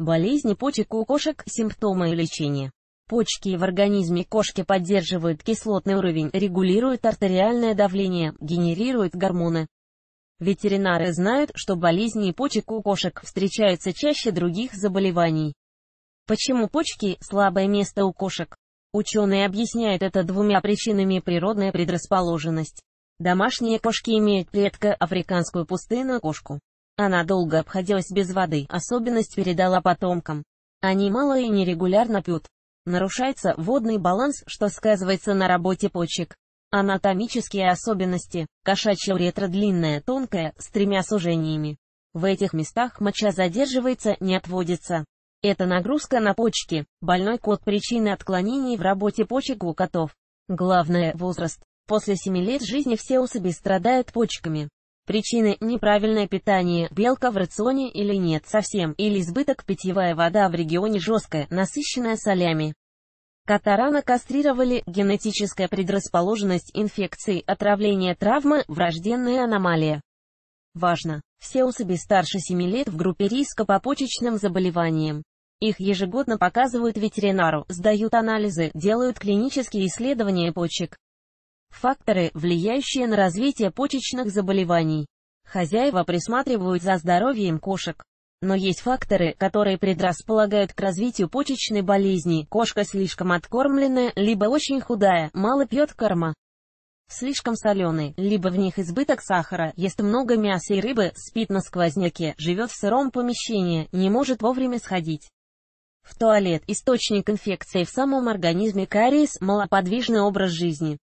Болезни почек у кошек – симптомы и лечение. Почки в организме кошки поддерживают кислотный уровень, регулируют артериальное давление, генерируют гормоны. Ветеринары знают, что болезни почек у кошек встречаются чаще других заболеваний. Почему почки – слабое место у кошек? Ученые объясняют это двумя причинами природная предрасположенность. Домашние кошки имеют предка африканскую пустынную кошку. Она долго обходилась без воды, особенность передала потомкам. Они мало и нерегулярно пьют. Нарушается водный баланс, что сказывается на работе почек. Анатомические особенности. Кошачья уретра длинная, тонкая, с тремя сужениями. В этих местах моча задерживается, не отводится. Это нагрузка на почки. Больной кот причины отклонений в работе почек у котов. Главное – возраст. После 7 лет жизни все особи страдают почками. Причины – неправильное питание, белка в рационе или нет совсем, или избыток питьевая вода в регионе жесткая, насыщенная солями. Кота рано кастрировали, генетическая предрасположенность инфекции, отравление травмы, врожденная аномалия. Важно! Все особи старше 7 лет в группе риска по почечным заболеваниям. Их ежегодно показывают ветеринару, сдают анализы, делают клинические исследования почек. Факторы, влияющие на развитие почечных заболеваний. Хозяева присматривают за здоровьем кошек. Но есть факторы, которые предрасполагают к развитию почечной болезни. Кошка слишком откормленная, либо очень худая, мало пьет корма. Слишком соленый, либо в них избыток сахара, ест много мяса и рыбы, спит на сквозняке, живет в сыром помещении, не может вовремя сходить. В туалет – источник инфекции в самом организме кариес, малоподвижный образ жизни.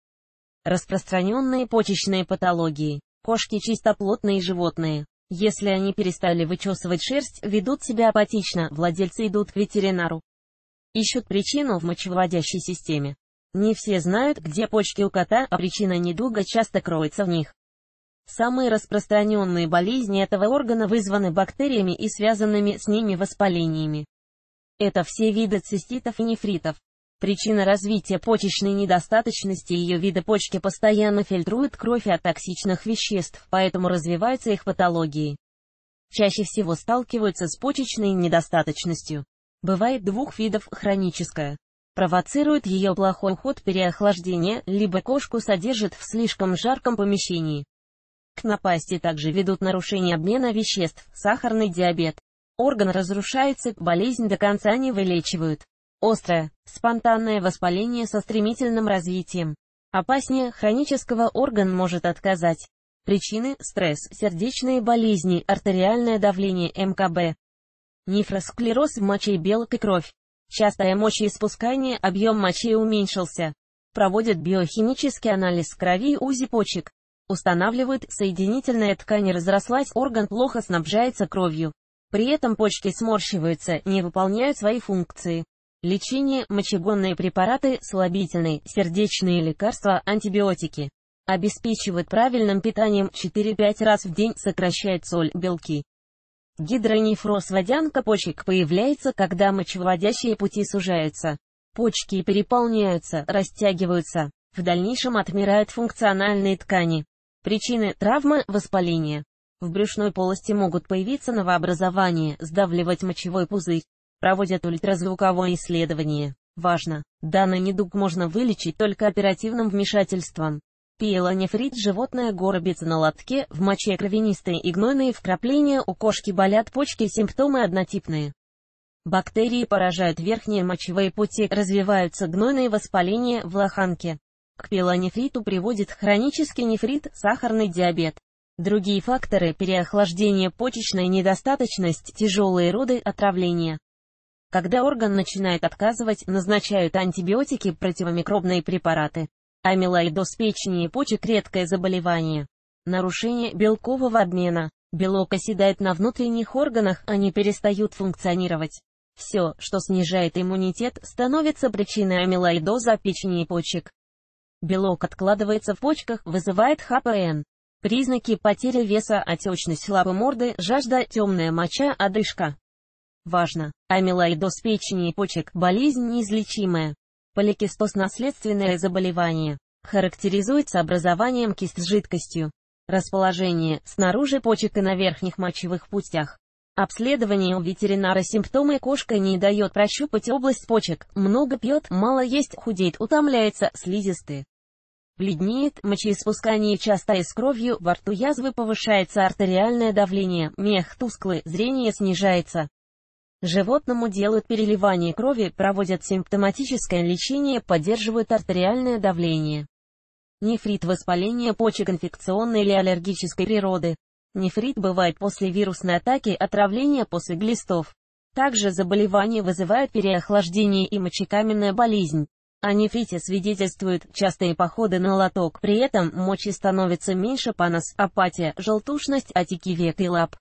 Распространенные почечные патологии. Кошки чистоплотные животные. Если они перестали вычесывать шерсть, ведут себя апатично, владельцы идут к ветеринару. Ищут причину в мочевыводящей системе. Не все знают, где почки у кота, а причина недуга часто кроется в них. Самые распространенные болезни этого органа вызваны бактериями и связанными с ними воспалениями. Это все виды циститов и нефритов. Причина развития почечной недостаточности ее вида почки постоянно фильтруют кровь от токсичных веществ, поэтому развиваются их патологии. Чаще всего сталкиваются с почечной недостаточностью. Бывает двух видов хроническая. Провоцирует ее плохой уход переохлаждения, либо кошку содержит в слишком жарком помещении. К напасти также ведут нарушение обмена веществ, сахарный диабет. Орган разрушается, болезнь до конца не вылечивают. Острое, спонтанное воспаление со стремительным развитием. Опаснее хронического орган может отказать. Причины – стресс, сердечные болезни, артериальное давление МКБ. Нефросклероз в моче белок и кровь. Частое мочеиспускание, объем мочи уменьшился. Проводят биохимический анализ крови и УЗИ почек. Устанавливают, соединительная ткань разрослась, орган плохо снабжается кровью. При этом почки сморщиваются, не выполняют свои функции. Лечение, мочегонные препараты, слабительные, сердечные лекарства, антибиотики. Обеспечивают правильным питанием 4-5 раз в день, сокращает соль, белки. Гидронефроз водянка почек появляется, когда мочевыводящие пути сужаются. Почки переполняются, растягиваются. В дальнейшем отмирают функциональные ткани. Причины – травмы, воспаление. В брюшной полости могут появиться новообразования, сдавливать мочевой пузырь. Проводят ультразвуковое исследование. Важно, данный недуг можно вылечить только оперативным вмешательством. Пиелонефрит животное горобится на лотке, в моче кровянистые и гнойные вкрапления, у кошки болят почки, симптомы однотипные. Бактерии поражают верхние мочевые пути, развиваются гнойные воспаления в лоханке. К пилонефриту приводит хронический нефрит, сахарный диабет. Другие факторы – переохлаждение почечная недостаточность, тяжелые роды, отравление. Когда орган начинает отказывать, назначают антибиотики, противомикробные препараты. Амилоидоз печени и почек – редкое заболевание. Нарушение белкового обмена. Белок оседает на внутренних органах, они перестают функционировать. Все, что снижает иммунитет, становится причиной амилоидоза печени и почек. Белок откладывается в почках, вызывает ХПН. Признаки потери веса, отечность лапы морды, жажда, темная моча, одышка. Важно. Амилоидоз печени и почек – болезнь неизлечимая. Поликистоз – наследственное заболевание. Характеризуется образованием кист с жидкостью. Расположение – снаружи почек и на верхних мочевых путях. Обследование у ветеринара симптомы кошка не дает прощупать область почек, много пьет, мало есть, худеет, утомляется, слизистые. Бледнеет, мочеиспускание часто и с кровью, во рту язвы повышается артериальное давление, мех тусклый, зрение снижается. Животному делают переливание крови, проводят симптоматическое лечение, поддерживают артериальное давление. Нефрит воспаление почек инфекционной или аллергической природы. Нефрит бывает после вирусной атаки, отравления после глистов. Также заболевание вызывает переохлаждение и мочекаменная болезнь. О нефрите свидетельствуют частые походы на лоток, при этом мочи становится меньше панос, апатия, желтушность, отеки век и лап.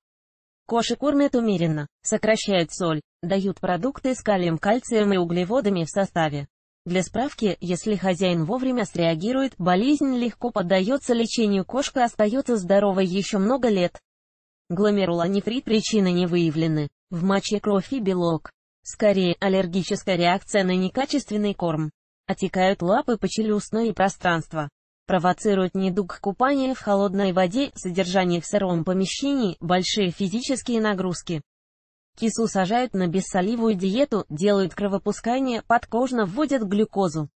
Кошек кормят умеренно, сокращают соль, дают продукты с калием, кальцием и углеводами в составе. Для справки, если хозяин вовремя среагирует, болезнь легко поддается лечению, кошка остается здоровой еще много лет. Гломерулонефрит причины не выявлены. В моче кровь и белок. Скорее, аллергическая реакция на некачественный корм. Отекают лапы по челюстной пространство. Провоцирует недуг купания в холодной воде, содержание в сыром помещении, большие физические нагрузки. Кису сажают на бессоливую диету, делают кровопускание, подкожно вводят глюкозу.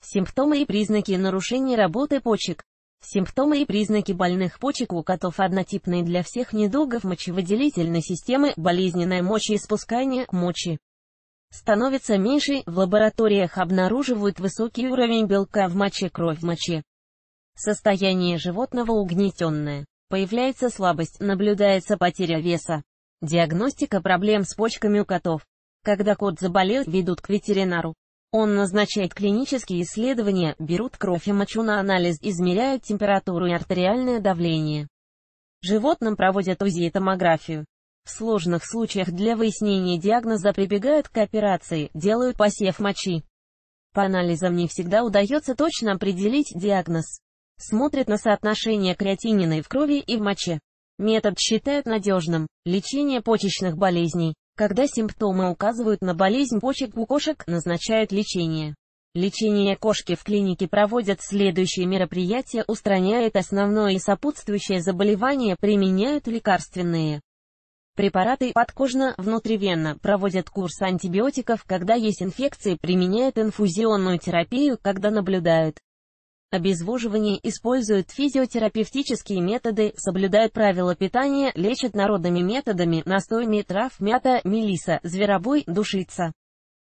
Симптомы и признаки нарушения работы почек. Симптомы и признаки больных почек у котов однотипные для всех недугов мочевыделительной системы, болезненное мочеиспускание, мочи. Становится меньше, в лабораториях обнаруживают высокий уровень белка в моче, кровь в моче. Состояние животного угнетенное. Появляется слабость, наблюдается потеря веса. Диагностика проблем с почками у котов. Когда кот заболел, ведут к ветеринару. Он назначает клинические исследования, берут кровь и мочу на анализ, измеряют температуру и артериальное давление. Животным проводят УЗИ и томографию. В сложных случаях для выяснения диагноза прибегают к операции, делают посев мочи. По анализам не всегда удается точно определить диагноз. Смотрят на соотношение креатинина в крови и в моче. Метод считают надежным. Лечение почечных болезней. Когда симптомы указывают на болезнь почек у кошек, назначают лечение. Лечение кошки в клинике проводят следующие мероприятия, устраняют основное и сопутствующее заболевание, применяют лекарственные препараты подкожно, внутривенно, проводят курс антибиотиков, когда есть инфекции, применяют инфузионную терапию, когда наблюдают Обезвоживание используют физиотерапевтические методы, соблюдают правила питания, лечат народными методами, настоями трав, мята, мелиса, зверобой, душица.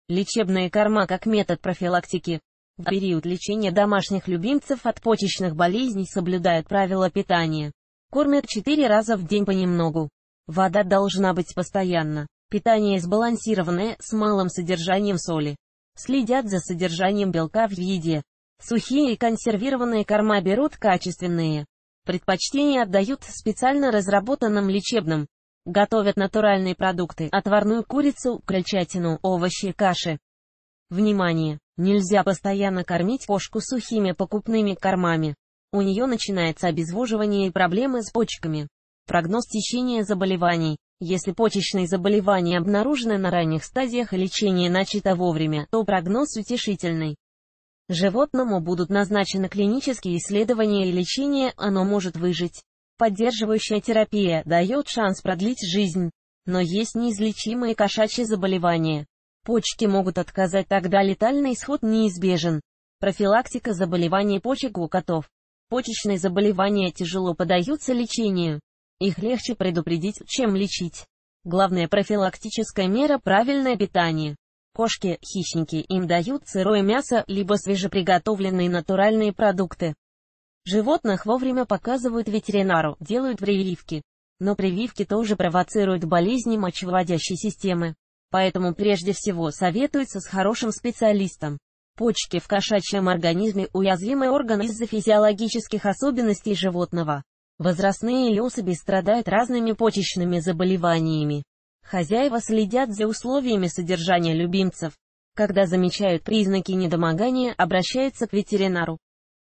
Лечебные корма как метод профилактики. В период лечения домашних любимцев от почечных болезней соблюдают правила питания. Кормят 4 раза в день понемногу. Вода должна быть постоянно. Питание сбалансированное, с малым содержанием соли. Следят за содержанием белка в еде. Сухие и консервированные корма берут качественные. Предпочтение отдают специально разработанным лечебным. Готовят натуральные продукты, отварную курицу, крольчатину, овощи, каши. Внимание! Нельзя постоянно кормить кошку сухими покупными кормами. У нее начинается обезвоживание и проблемы с почками. Прогноз течения заболеваний. Если почечные заболевания обнаружены на ранних стадиях и лечение начато вовремя, то прогноз утешительный. Животному будут назначены клинические исследования и лечение, оно может выжить. Поддерживающая терапия дает шанс продлить жизнь. Но есть неизлечимые кошачьи заболевания. Почки могут отказать, тогда летальный исход неизбежен. Профилактика заболеваний почек у котов. Почечные заболевания тяжело поддаются лечению. Их легче предупредить, чем лечить. Главная профилактическая мера – правильное питание. Кошки, хищники, им дают сырое мясо, либо свежеприготовленные натуральные продукты. Животных вовремя показывают ветеринару, делают прививки. Но прививки тоже провоцируют болезни мочевыводящей системы. Поэтому прежде всего советуется с хорошим специалистом. Почки в кошачьем организме – уязвимый орган из-за физиологических особенностей животного. Возрастные особи страдают разными почечными заболеваниями. Хозяева следят за условиями содержания любимцев. Когда замечают признаки недомогания, обращаются к ветеринару.